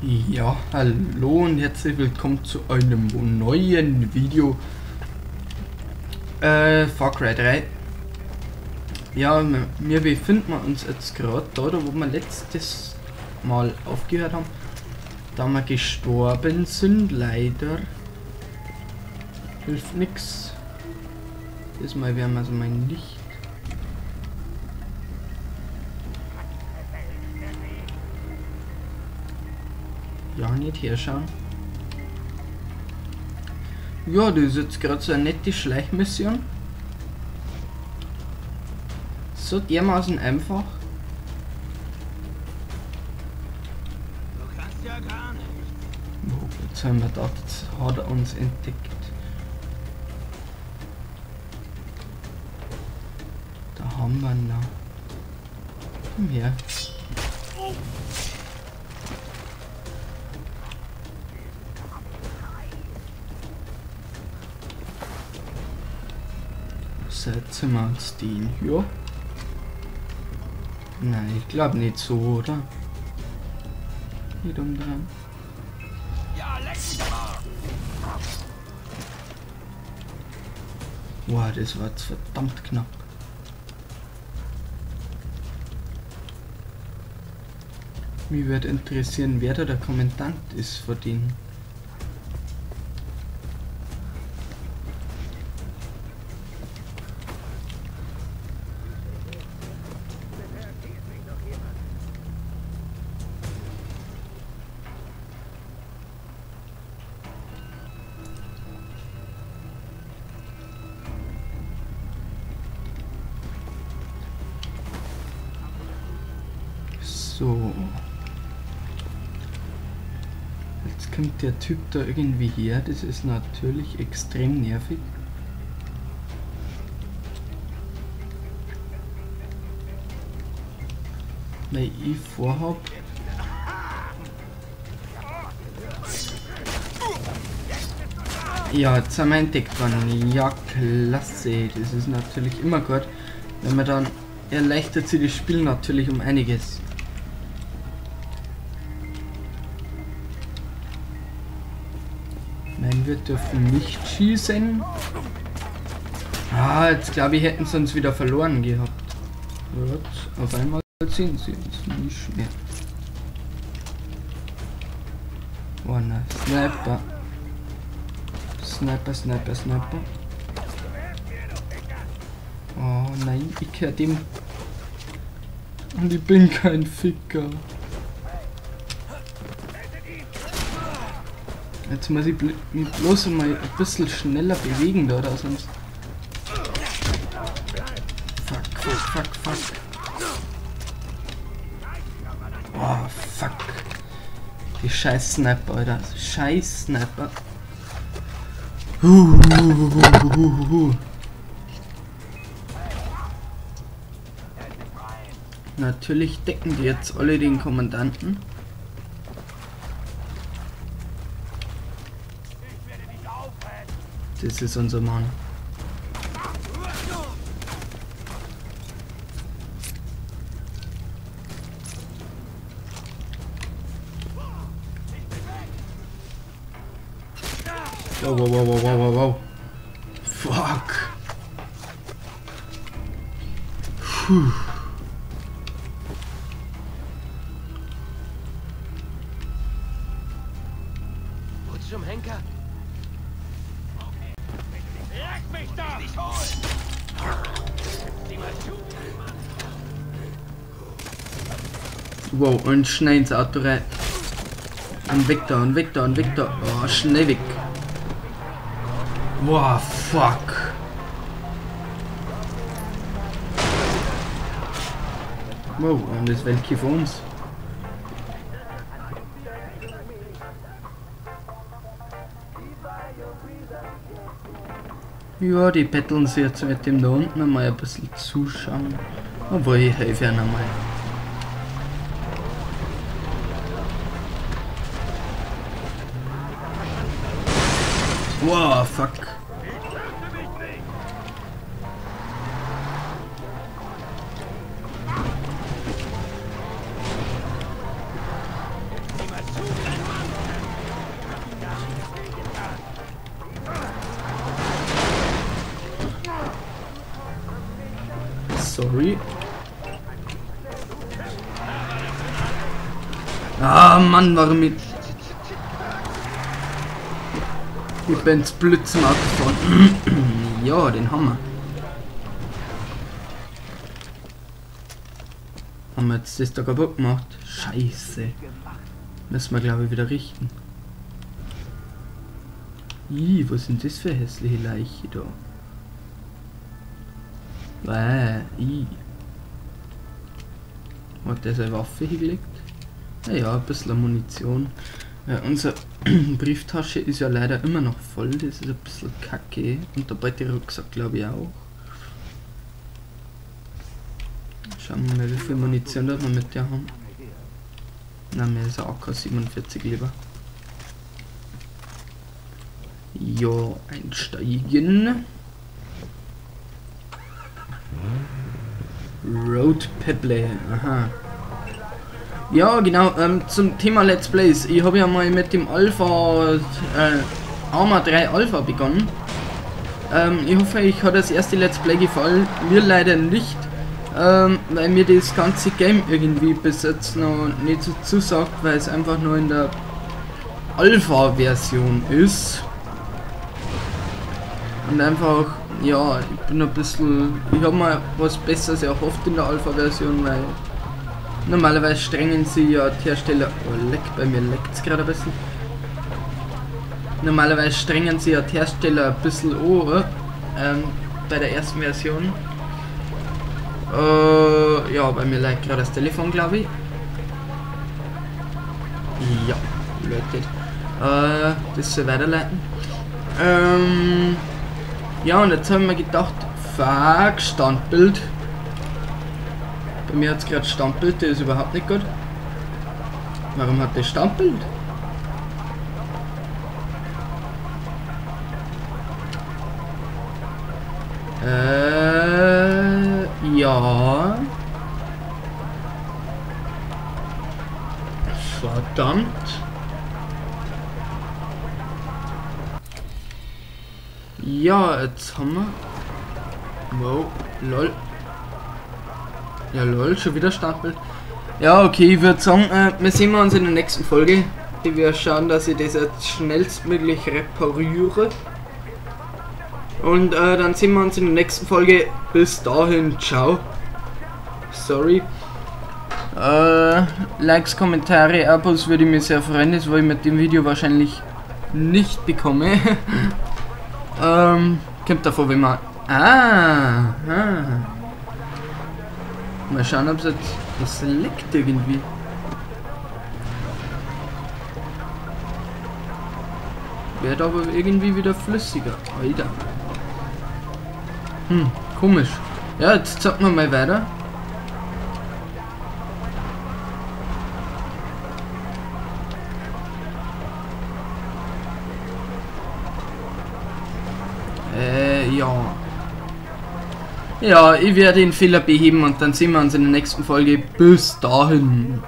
Ja, hallo und herzlich willkommen zu einem neuen Video. Äh, Far Cry 3. Ja, wir befinden uns jetzt gerade da, wo wir letztes Mal aufgehört haben. Da wir gestorben sind, leider. Hilft nix. Diesmal werden wir so mein Licht. Ja, nicht hier schauen. Ja, das ist jetzt gerade so eine nette Schleichmission. So dermaßen einfach. Oh, jetzt haben wir gedacht, jetzt hat er uns entdeckt. Da haben wir ihn noch. Komm her. Setzen wir uns den hier. Nein, ich glaube nicht so, oder? Hier dumm dran. Boah, das war jetzt verdammt knapp. Mich würde interessieren, wer da der Kommandant ist von denen. So. Jetzt kommt der Typ da irgendwie her. Das ist natürlich extrem nervig. Weil ich vorhab. Ja, jetzt sind wir entdeckt worden. Ja, klasse. Das ist natürlich immer gut. Wenn man dann erleichtert sich das Spiel natürlich um einiges. Nein, wir dürfen nicht schießen. Ah, jetzt glaube ich, hätten sie uns wieder verloren gehabt. Gut, auf einmal sehen sie uns nicht mehr. Oh nein, Sniper. Sniper, Sniper, Sniper. Oh nein, ich höre dem. Und ich bin kein Ficker. Jetzt muss ich mich bloß mal ein bisschen schneller bewegen oder sonst. Fuck, fuck, fuck, fuck. Oh, fuck. Die scheiß Sniper, Alter. Scheiß Sniper. Huhuhuhuhuhu. Natürlich decken die jetzt alle den Kommandanten. Das ist unser Mann. Wow, wow, wow, wow, wow, wow. Fuck. Puh. Mich da! Nicht holen! Wow, und schnell ins Auto rein. Und weg da, und weg da. Oh, schnell weg. Wow, fuck. Wow, und das welche von uns. Ja, die betteln sich jetzt mit dem da unten mal ein bisschen zuschauen. Obwohl ich helfe ja nochmal. Wow, fuck. Sorry. Ah, Mann, warum ich... Ich bin ins Blitzmarkt gefahren. ja, den wir. Haben wir jetzt das da kaputt gemacht? Scheiße. Müssen wir, glaube ich, wieder richten. Ih, was sind das für hässliche Leiche da? Bäh, ih. Hat der seine Waffe hingelegt? Naja, ein bisschen Munition. Ja, unsere Brieftasche ist ja leider immer noch voll, das ist ein bisschen kacke. Und der Rucksack glaube ich auch. Schauen wir mal, wie viel Munition wir mit der haben. Na, mir ist ein AK-47 lieber. Ja, einsteigen. Road Pebble, aha. Ja, genau, ähm, zum Thema Let's Plays. Ich habe ja mal mit dem Alpha, äh, Arma 3 Alpha begonnen. Ähm, ich hoffe, euch hat das erste Let's Play gefallen. Mir leider nicht, ähm, weil mir das ganze Game irgendwie bis jetzt noch nicht so zusagt, weil es einfach nur in der Alpha-Version ist. Und einfach, ja, ich bin ein bisschen, ich habe mal was Besseres erhofft in der Alpha-Version, weil normalerweise strengen sie ja die Hersteller, oh leck, bei mir leckt es gerade ein bisschen. Normalerweise strengen sie ja die Hersteller ein bisschen an, ähm, bei der ersten Version. Äh, ja, bei mir leckt gerade das Telefon, glaube ich. Ja, läutet. Äh, das soll weiterleiten. Ähm, ja, und jetzt haben wir gedacht, fuck, Standbild. Bei mir hat es gerade Standbild, der ist überhaupt nicht gut. Warum hat der Standbild? Äh, ja. Verdammt. Ja, jetzt haben wir. Wow, lol. Ja, lol, schon wieder Startbild. Ja, okay, ich würde sagen, äh, wir sehen uns in der nächsten Folge. Ich werde schauen, dass ich das jetzt schnellstmöglich repariere. Und äh, dann sehen wir uns in der nächsten Folge. Bis dahin, ciao. Sorry. Äh, Likes, Kommentare, Abos würde ich mir sehr freuen, das wollte ich mit dem Video wahrscheinlich nicht bekomme. ähm, kommt davor, wenn man. Ah, ah. Mal schauen, ob es jetzt. Es leckt irgendwie. Wird aber irgendwie wieder flüssiger. Alter. Hm, komisch. Ja, jetzt zocken wir mal weiter. Äh, ja. Ja, ich werde den Fehler beheben und dann sehen wir uns in der nächsten Folge. Bis dahin.